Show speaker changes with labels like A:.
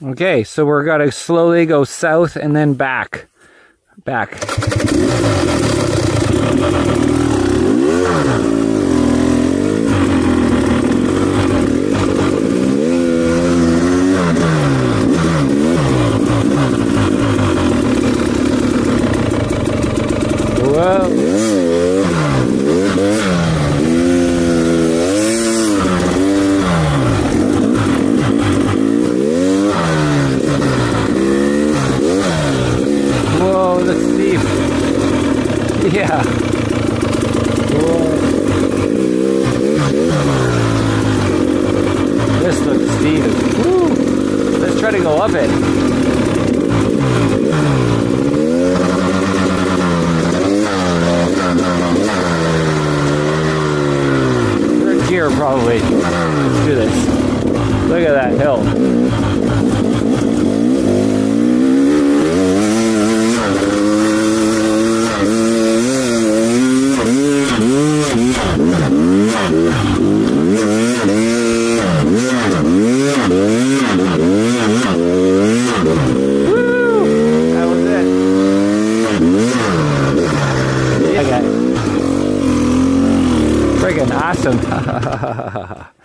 A: Okay, so we're gonna slowly go south and then back. Back. Whoa. Whoa, that's steep. Yeah. This looks steep. Woo. Let's try to go up it. Third gear probably. Let's do this. Look at that hill. Woo! That was it. Okay. Friggin' awesome.